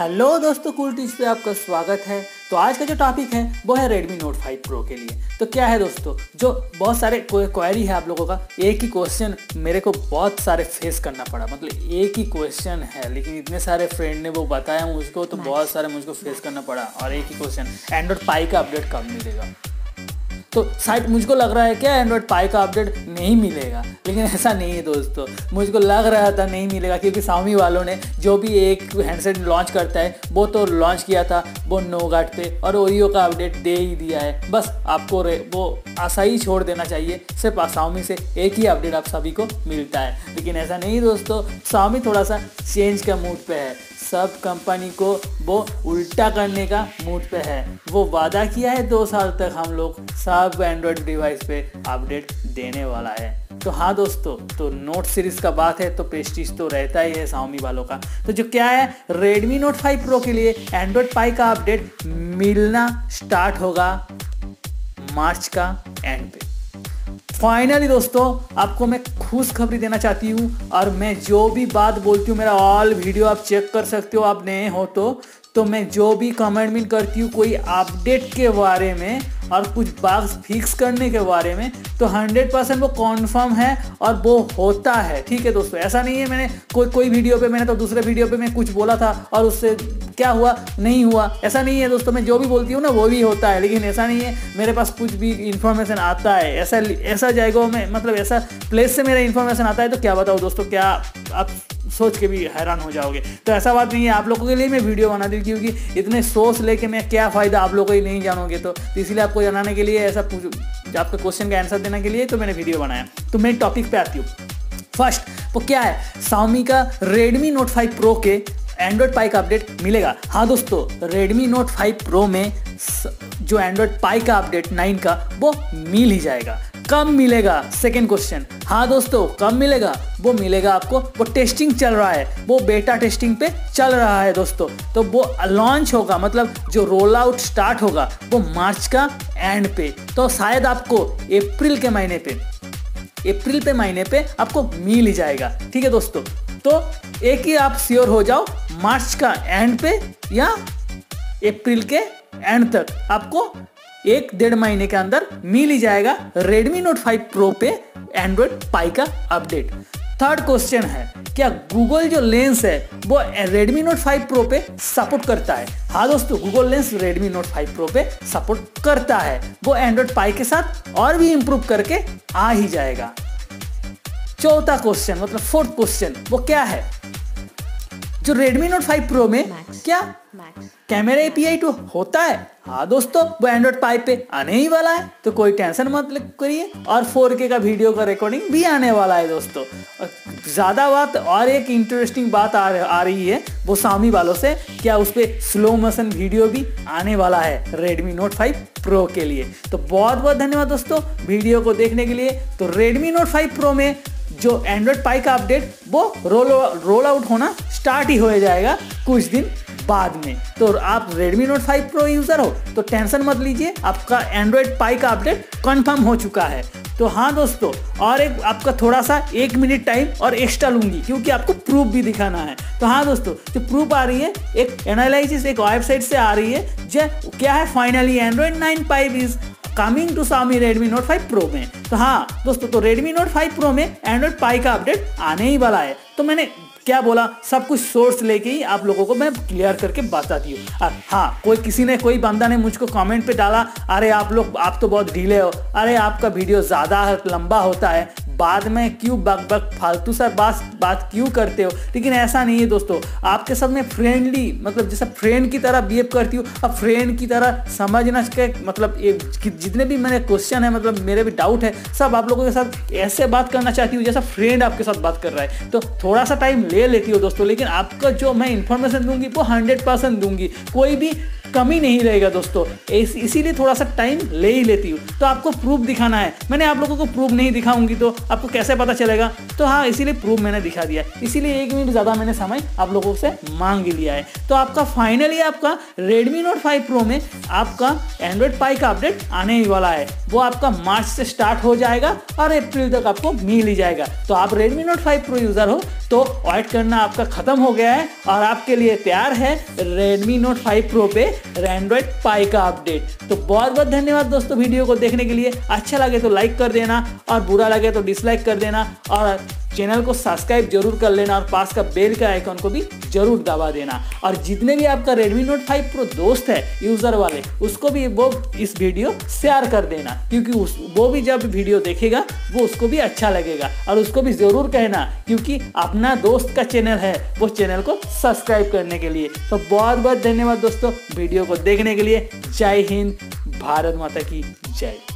Hello दोस्तों cool teach पे आपका स्वागत है। तो आज का जो टॉपिक है वो है Redmi Note 5 Pro के लिए। तो क्या है दोस्तों जो बहुत सारे क्वेरी है आप लोगों का एक ही क्वेश्चन मेरे को बहुत सारे फेस करना पड़ा। मतलब एक ही क्वेश्चन है लेकिन इतने सारे फ्रेंड ने वो बताया मुझको तो बहुत सारे मुझको फेस करना पड़ा और एक ही क्वेश्चन एंड्रॉइड पाई का अपडेट कब मिलेगा? तो शायद मुझको लग रहा है क्या एंड्रॉयड पाई का अपडेट नहीं मिलेगा। लेकिन ऐसा नहीं है दोस्तों। मुझको लग रहा था नहीं मिलेगा क्योंकि सामी वालों ने जो भी एक हैंडसेट लॉन्च करता है, वो तो लॉन्च किया था वो नोगाट पे और ओरियो का अपडेट दे ही दिया है। बस आपको वो आशा ही छोड़ देना चाहिए। सिर्फ़ सामी से एक ही अपडेट आप सभी को मिलता है। लेकिन ऐसा नहीं दोस्तों सामी थोड़ा सा चेंज का मूड पे है। सब कंपनी को वो उल्टा करने का मूड पे है। वो वादा किया है दो साल तक हम लोग सब एंड्रॉयड डिवाइस पे अपडेट देने वाला है। तो हाँ दोस्तों तो नोट सीरीज़ का बात है तो पेस्टिज तो रहता ही है साउमी वालों का। तो जो क्या है, Redmi Note 5 Pro के लिए एंड्रॉयड पाई का अपडेट मिलना स्टार्ट होगा मार्च का एंड पे। फाइनली दोस्तों, आपको मैं खुश खबरी देना चाहती हूँ, और मैं जो भी बात बोलती हूँ, मेरा ऑल वीडियो आप चेक कर सकते हो, आप नए हो तो। तो मैं जो भी कमेंट मिल करती हूँ, कोई अपडेट के बारे में और कुछ बाग्स फिक्स करने के बारे में तो 100 परसेंट वो कॉन्फर्म है और वो होता है। ठीक है दोस्तों, ऐसा नहीं है मैंने कोई कोई वीडियो पे मैंने तो दूसरे वीडियो पे मैं कुछ बोला था और उससे क्या हुआ? नहीं हुआ। ऐसा नहीं है दोस्तों, मैं जो भी बोलती हूँ ना, वो भी होता है, लेकिन ऐसा नहीं है। मेरे पास कुछ भी इन्फॉर्मेशन आता है। ऐसा ऐसा जाएगा, मैं मतलब ऐसा प्लेस से मेरा इन्फॉर्मेशन आता है तो क्या बताओ दोस्तों, क्या आप सोच के भी हैरान हो जाओगे। तो ऐसा बात नहीं है, आप लोगों के लिए मैं वीडियो बना दी क्योंकि इतने सोच लेके मैं क्या फ़ायदा आप लोगों को ही नहीं जानोगे तो। इसलिए आपको जनाने के लिए ऐसा आपके क्वेश्चन का आंसर देने के लिए तो मैंने वीडियो बनाया। तो मैं टॉपिक पे आती हूँ। फ़र्स्ट वो क्या है? सामी का रेडमी नोट 5 प्रो के एंड्रॉयड पाई का अपडेट मिलेगा। हाँ दोस्तों रेडमी नोट 5 प्रो में जो एंड्रॉयड पाई का अपडेट 9 का, वो मिल ही जाएगा। कब मिलेगा। सेकेंड क्वेश्चन हाँ दोस्तों कब मिलेगा। वो मिलेगा आपको। वो टेस्टिंग चल रहा है। वो बेटा टेस्टिंग पे चल रहा है दोस्तों। तो वो लॉन्च होगा मतलब जो रोल आउट स्टार्ट होगा, वो मार्च का एंड पे। तो शायद आपको अप्रैल के महीने पे, अप्रैल पे महीने पे आपको मिल ही जाएगा। ठीक है दोस्तों? तो एक ही आप श्योर हो जाओ, मार्च का एंड पे या अप्रैल के एंड तक आपको एक डेढ़ महीने के अंदर मिल ही जाएगा Redmi Note 5 Pro पे एंड्रॉइड पाई का अपडेट थर्ड क्वेश्चन है, क्या गूगल जो लेंस है, वो Redmi Note 5 Pro पे सपोर्ट करता है? हाँ दोस्तों Google lens Redmi Note 5 Pro पे सपोर्ट करता है। वो एंड्रॉइड पाई के साथ और भी इंप्रूव करके आ ही जाएगा। चौथा क्वेश्चन मतलब फोर्थ क्वेश्चन वो क्या है? जो Redmi Note 5 Pro में Max. क्या कैमरा एपीआई टू होता है? हाँ दोस्तों वो एंड्रॉइड पाइप पे आने ही वाला है तो कोई टेंशन मत करिए। और 4K का वीडियो का रिकॉर्डिंग भी आने वाला है दोस्तों। ज़्यादा बात और एक इंटरेस्टिंग बात आ, आ रही है वो सामी वालों से क्या उस पर स्लो मोशन वीडियो भी आने वाला है Redmi Note 5 Pro के लिए। तो बहुत बहुत धन्यवाद दोस्तों वीडियो को देखने के लिए। तो Redmi Note 5 Pro में जो एंड्रॉइड पाई का अपडेट वो रोल रोल आउट होना स्टार्ट ही हो जाएगा कुछ दिन बाद में। तो आप Redmi Note 5 Pro यूज़र हो तो टेंशन मत लीजिए, आपका एंड्रॉइड पाई का अपडेट कंफर्म हो चुका है। तो हाँ दोस्तों, और एक आपका थोड़ा सा एक मिनट टाइम और एक्स्ट्रा लूँगी, क्योंकि आपको प्रूफ भी दिखाना है। तो हाँ दोस्तों, जो प्रूफ आ रही है, एक एनालिसिस एक वेबसाइट से आ रही है जो क्या है? Finally Android nine five is coming to Xiaomi Redmi note 5 pro में। तो हाँ दोस्तों तो रेडमी नोट 5 प्रो में एंड्रॉइड पाई का अपडेट आने ही वाला है। तो मैंने क्या बोला? सब कुछ सोर्स लेके ही आप लोगों को मैं क्लियर करके बताती हूँ। हाँ कोई किसी ने, कोई बंदा ने मुझको कमेंट पे डाला, अरे आप लोग, आप तो बहुत ढीले हो। अरे आपका वीडियो ज़्यादा लंबा होता है। बाद में क्यों बक बक फालतू सा बात बात क्यों करते हो? लेकिन ऐसा नहीं है दोस्तों। आपके साथ में फ्रेंडली मतलब जैसा फ्रेंड की तरह बिहेव करती हूँ, अब फ्रेंड की तरह समझना के मतलब ये जितने भी मेरे क्वेश्चन है मतलब मेरे भी डाउट है, सब आप लोगों के साथ ऐसे बात करना चाहती हूँ जैसा फ्रेंड आपके साथ बात कर रहा है। तो थोड़ा सा टाइम ले लेती हो दोस्तों, लेकिन आपका जो मैं इन्फॉर्मेशन दूँगी वो हंड्रेड परसेंट दूँगी। कोई भी कमी नहीं रहेगा दोस्तों। इसीलिए थोड़ा सा टाइम ले ही लेती हूँ। तो आपको प्रूफ दिखाना है। मैंने आप लोगों को प्रूफ नहीं दिखाऊँगी तो आपको कैसे पता चलेगा? तो हाँ इसीलिए प्रूफ मैंने दिखा दिया इसीलिए एक मिनट ज़्यादा मैंने समय आप लोगों से मांग लिया है। तो आपका फाइनली आपका रेडमी नोट फाइव प्रो में आपका एंड्रॉइड पाई का अपडेट आने ही वाला है। वो आपका मार्च से स्टार्ट हो जाएगा और अप्रैल तक आपको मिल ही जाएगा। तो आप Redmi note five pro user हो तो वेट करना आपका ख़त्म हो गया है और आपके लिए तैयार है रेडमी नोट फाइव प्रो पे एंड्रॉइड पाई का अपडेट तो बहुत बहुत धन्यवाद दोस्तों वीडियो को देखने के लिए। अच्छा लगे तो लाइक कर देना और बुरा लगे तो डिसलाइक कर देना और चैनल को सब्सक्राइब ज़रूर कर लेना और पास का बेल का आइकन को भी ज़रूर दबा देना। और जितने भी आपका Redmi Note 5 Pro दोस्त है यूज़र वाले, उसको भी वो इस वीडियो शेयर कर देना। क्योंकि उस, वो भी जब वीडियो देखेगा, वो उसको भी अच्छा लगेगा। और उसको भी ज़रूर कहना, क्योंकि अपना दोस्त का चैनल है, वो चैनल को सब्सक्राइब करने के लिए। तो बहुत बहुत धन्यवाद दोस्तों वीडियो को देखने के लिए। जय हिंद, भारत माता की जय।